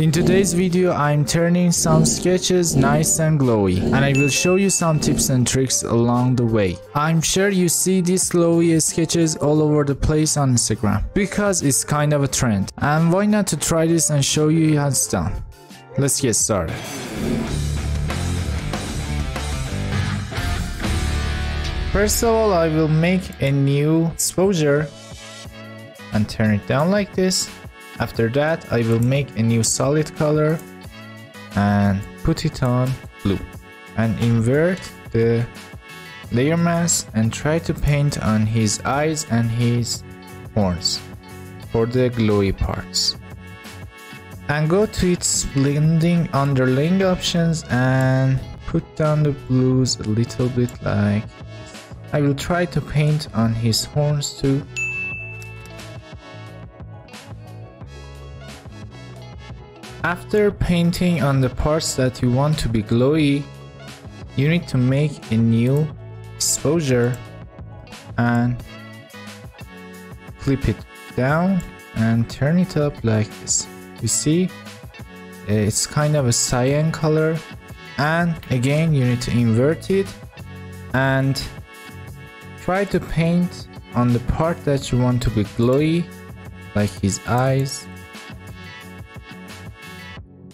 In today's video, I'm turning some sketches nice and glowy and I will show you some tips and tricks along the way. I'm sure you see these glowy sketches all over the place on Instagram because it's kind of a trend. And why not to try this and show you how it's done. Let's get started. First of all, I will make a new exposure and turn it down like this after that, I will make a new solid color and put it on blue and invert the layer mask and try to paint on his eyes and his horns for the glowy parts. And go to its blending underlaying options and put down the blues a little bit like I will try to paint on his horns too After painting on the parts that you want to be glowy, you need to make a new exposure and flip it down and turn it up like this. You see, eh, it's kind of a cyan color and again you need to invert it and try to paint on the part that you want to be glowy like his eyes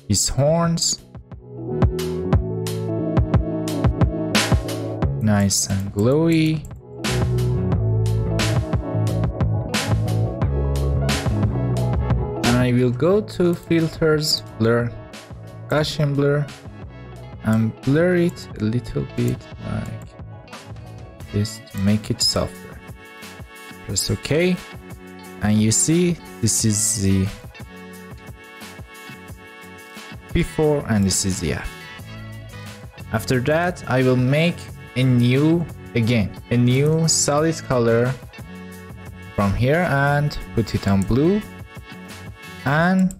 his horns. Nice and glowy. And I will go to filters, blur, Gaussian blur and blur it a little bit like this to make it softer. Press OK and you see this is the before and this is the after. After that, I will make a new, again, a new solid color from here and put it on blue. And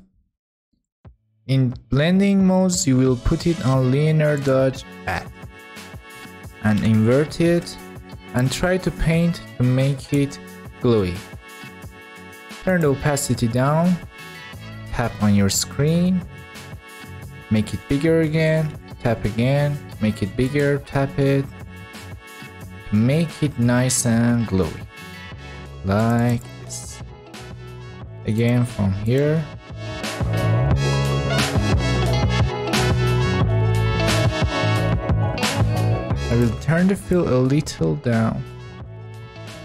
in blending modes, you will put it on linear dodge add and invert it and try to paint to make it glowy. Turn the opacity down, tap on your screen make it bigger again, tap again, make it bigger, tap it, make it nice and glowy, like this. Again from here. I will turn the fill a little down,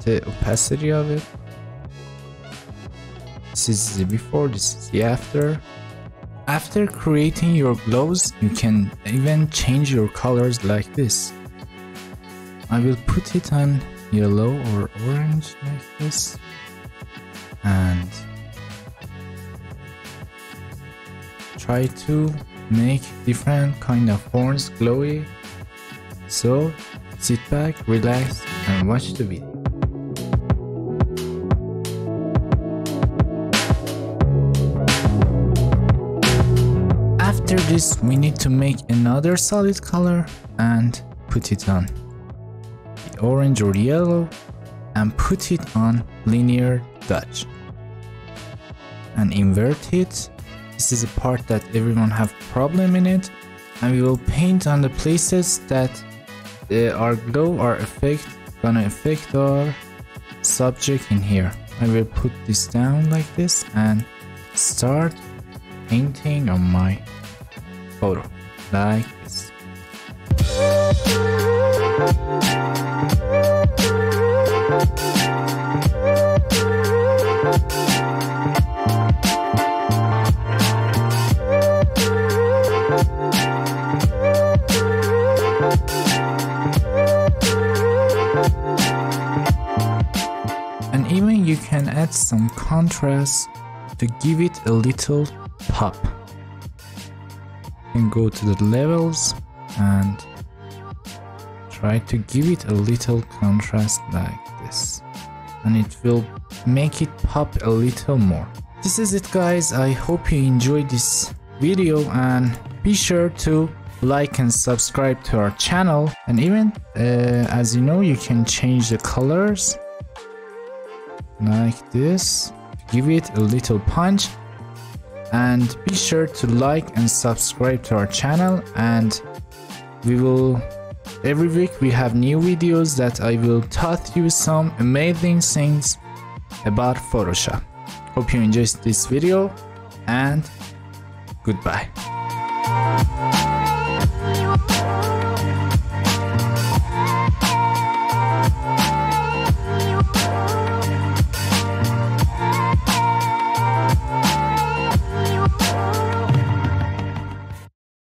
the opacity of it. This is the before, this is the after. After creating your glows, you can even change your colors like this. I will put it on yellow or orange like this. And try to make different kind of horns glowy. So sit back relax and watch the video After this, we need to make another solid color and put it on the orange or yellow and put it on linear dodge and invert it. This is a part that everyone have problem in it and we will paint on the places that uh, our glow or effect gonna affect our subject in here. I will put this down like this and start painting on my photo like this. And even you can add some contrast to give it a little pop can go to the levels and try to give it a little contrast like this. And it will make it pop a little more. This is it guys. I hope you enjoyed this video and be sure to like and subscribe to our channel. And even uh, as you know you can change the colors like this. Give it a little punch and be sure to like and subscribe to our channel and we will every week we have new videos that I will taught you some amazing things about Photoshop. Hope you enjoyed this video and goodbye.